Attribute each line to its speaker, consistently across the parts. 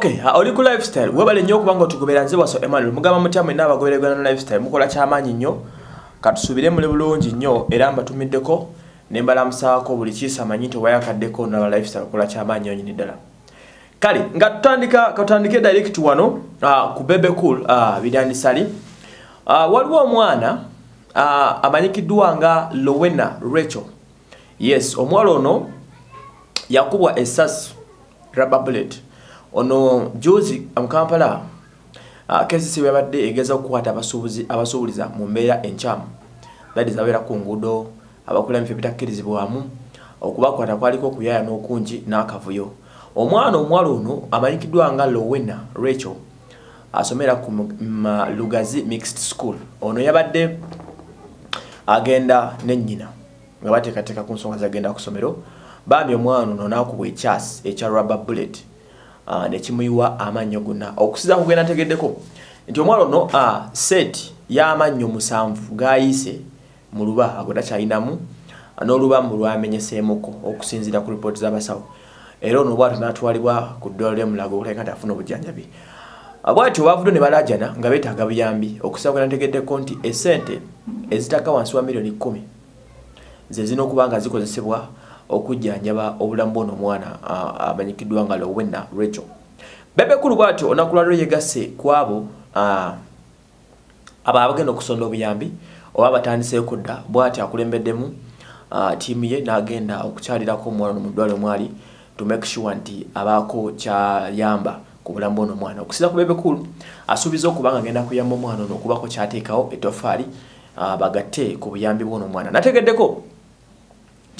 Speaker 1: okay oli ku lifestyle. Webale nnyo okuba nga otugobera nze waso emmanuel mugamba mutya mwena abagobererwa na lifestyle mukola kyamaanyi nnyo. Katusuubire muli bulungi nnyo era mbatumiddeko ne mbalamusaako buli kiisa manyi nti owayakaddeko naba lifestyle okola kyamaanyi nnyo nyini ddala. Kale nga tutandika katandike direct wano uh, ku bebe cool uh, biryanisali uh, waliwo omwana uh, amanyikiddwa nga lowena rachel. Yes omuwala ono yakubwa essasi rubber bullet ono juzi mukampala uh, kcc bwebadde egeza okukwata abasuubuliza mu mbeera enkyamu. That is abeera ku nguudo abakola ebifo ebitakkirizibwamu okubakwata kwaliko okuyaya n'okungi n'akavuyo. Omwana omuwala ono amanyikiddwa nga lowena rachel asomera ku lugazi mixed school. Ono yabadde agenda nennyina nga bateekateeka ku nsonga zagenda ku somero bambi omwana ono naakubwa ekyasi ekya rubber bullet nekimuyiwa amannyo gonna. Okusiza kugenda ntegeddeko nti omwana ono uh, set y'amannyo musanvu gayise mu luba ago takyalinamu n'olubamu lwamenyeseemuko okusinziira ku ripooti z'abasawo. Era ono bwatyo n'atwalibwa ku ddwalo ly'emulago okulabika nti afuna obujjanjabi. Bwatyo bavudo ne balajana nga beetaaga buyambi okusiba kugenda ntegeddeko nti esente ezitaka wansi wa miliyoni kumi ze zirina okuba nga zikozesebwa okujjanjaba obulamu bwono omwana amanyikiddwa nga lowena rachel. Bebekulu bwatyo olunaku lwaliro yegasse ku abo abo abagenda okusonda obuyambi oba batandiseeko dda bwatyo akulembeddemu tiimu ye n'agenda okukyalirako omwana ono mu ddwaliro mwali to make sure nti abaako kyayamba ku bulamu bwono omwana. Okusinza ku bebekulu asuubiza okuba nga agenda kuyamba omwana ono okubako kyateekawo etofaali bagatte ku buyambi bwono omwana. Nategeddeko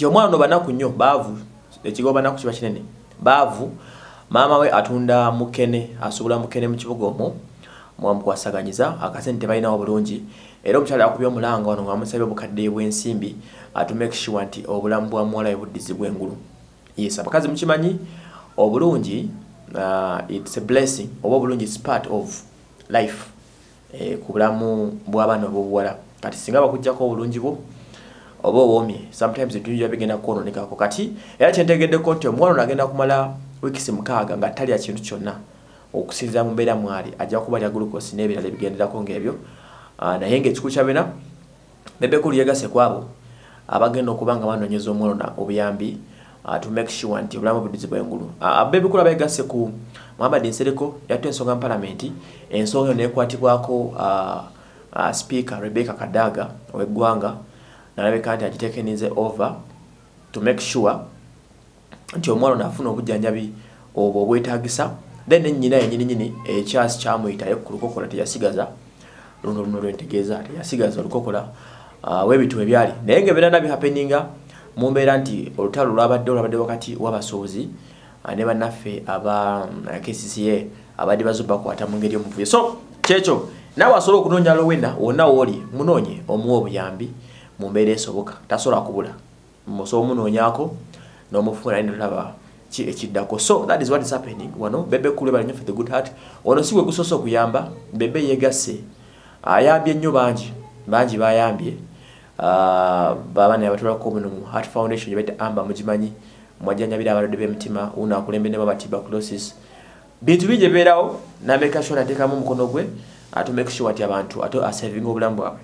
Speaker 1: nti omwana ono banaku nnyo baavu ekigo banaku kiba kinene baavu maama we atunda mukene asuubula mukene mu kibuga omwo mwamukwasaganyiza akasente tebalinawo bulungi. Era omukyala akubye omulanga wano nga bamusabye obukadde bw'ensimbi to make sure nti obulamu bwa muwala we buddizibwa engulu yes abakazi mukimanyi obulungi uh, its a blessing oba obulungi its part of life eh, ku bulamu bw'abaana ob'obuwala kati singa bakugjako obulungi bwo oba owoomye sometimes ebintu bigenda kwononekako kati era kyentegeddeko nti omuwala ono agenda kumala wiikisi mukaaga nga talya kintu kyonna okusinzira mu mbeera mwali ajja kuba lya glucose n'ebirala ebigenderako ng'ebyo. Naye ngaekikulu kya bina bebekulu yegase ku abo abagenda okuba nga banoonyeza omwalona obuyambi to make sure nti obulamu buddizibwa engulu bebekulu abegase ku muhammad nsereko yattu ensonga mu palamenti ensonga eyo nekwatibwako speaker rebecca kadaga ow'eggwanga nalabeka nti agiteekenize over to make sure nti omwana ono afuna obujjanjabi obwo obwetagisa then ennyina yenyini nyini ekyasi kyamuyitayo ku lukokola teyasigaza. Luno luno lwentegeeza teyasigaza olukokola webintu ebyali naye ngaebeera nabihapeninga mu mbeera nti olutalo lwabadde olwabadde wakati w'abasuubuzi ne bannaffe aba kcca abadde bazubakwata mu ngeri omuvuyo. So kyekyo naawe asobola okunoonya lowena wonna wooli munoonye omuwa obuyambi mu mbeera esoboka tasobola kubula. Musobola omunoonyako n'omufuna naye nolaba ki ekiddako. So that is what is happening. Wano bebe kule balinyo for the good heart. Ono si gwe gusoose okuyamba bebe yegasse ayambye nnyo bangi bangi bayambye babaana abatulako muno mu heart foundation gyebaita amba mugimanyi mwajjanjabira abalwadde b'emitima uno akulembedemu aba tuberculosis bintu bingi ebibeerawo nameka sure nateekamu omukono gwe ate make sure nti abantu ate asavinga obulamu bwabwe